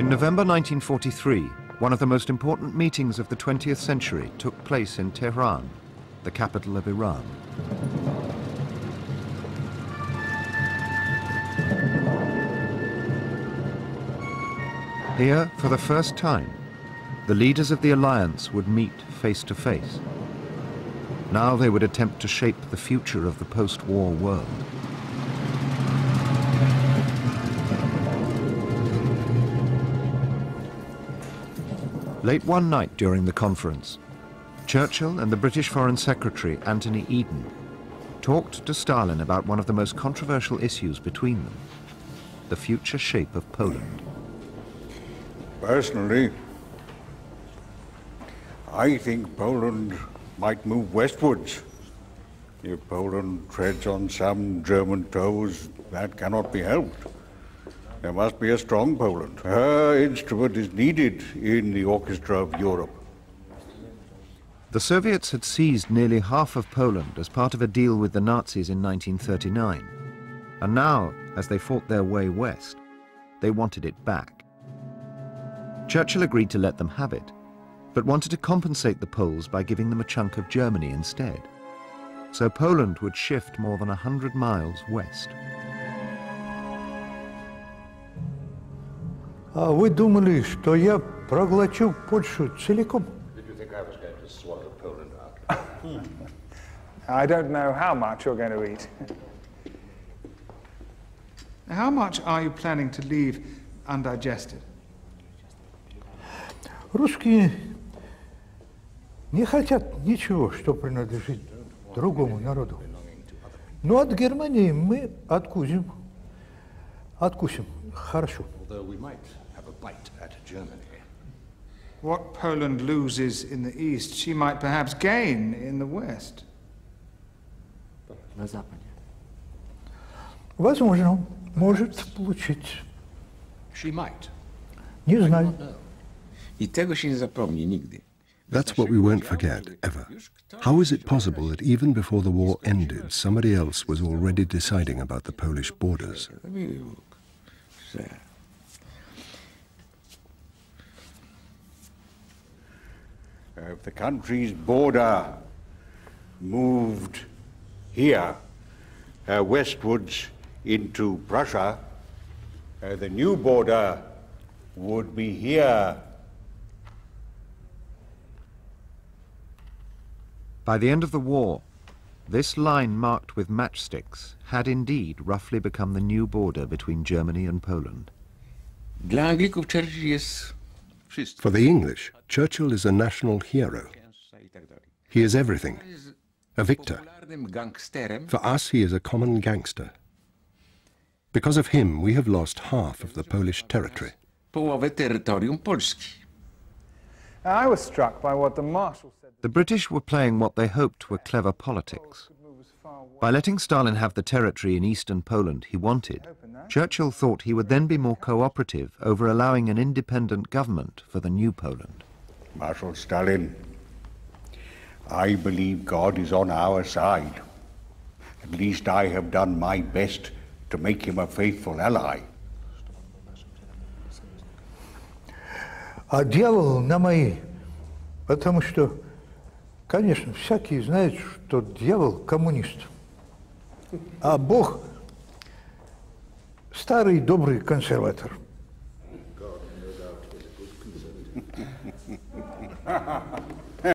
In November 1943, one of the most important meetings of the 20th century took place in Tehran, the capital of Iran. Here, for the first time, the leaders of the alliance would meet face to face. Now they would attempt to shape the future of the post-war world. Late one night during the conference, Churchill and the British Foreign Secretary Anthony Eden talked to Stalin about one of the most controversial issues between them, the future shape of Poland. Personally, I think Poland might move westwards. If Poland treads on some German toes, that cannot be helped. There must be a strong Poland. Her instrument is needed in the orchestra of Europe. The Soviets had seized nearly half of Poland as part of a deal with the Nazis in 1939. And now, as they fought their way west, they wanted it back. Churchill agreed to let them have it, but wanted to compensate the Poles by giving them a chunk of Germany instead. So Poland would shift more than 100 miles west. А вы думали, что я проглочу Польшу целиком? I don't know how much you're going to eat. How much are you planning to leave undigested? Русские не хотят ничего, что принадлежит другому народу. Но от Германии мы откусим. Откусим. Хорошо. Although we might have a bite at Germany. What Poland loses in the east, she might perhaps gain in the west. на Западе. Возможно, может получить. She might. Не знаю. I tego się nie zapomni nigdy. That's what we won't forget, ever. How is it possible that even before the war ended, somebody else was already deciding about the Polish borders? Że If the country's border moved here, uh, westwards into Prussia, uh, the new border would be here By the end of the war, this line marked with matchsticks had indeed roughly become the new border between Germany and Poland. Dla Anglików Churchill jest wszystko. For the English, Churchill is a national hero. i tak dalej. He is everything. A victor. For us, he is a common gangster. Because of him, we have lost half of the Polish territory. połowę terytorium Polski. I was struck by what the Marshal said. The British were playing what they hoped were clever politics. By letting Stalin have the territory in eastern Poland he wanted, Churchill thought he would then be more cooperative over allowing an independent government for the new Poland. Marshal Stalin, I believe God is on our side. At least I have done my best to make him a faithful ally. А дьявол на моей. Потому что, конечно, всякий знает, что дьявол коммунист. А Бог старый добрый консерватор. Ha ha ha.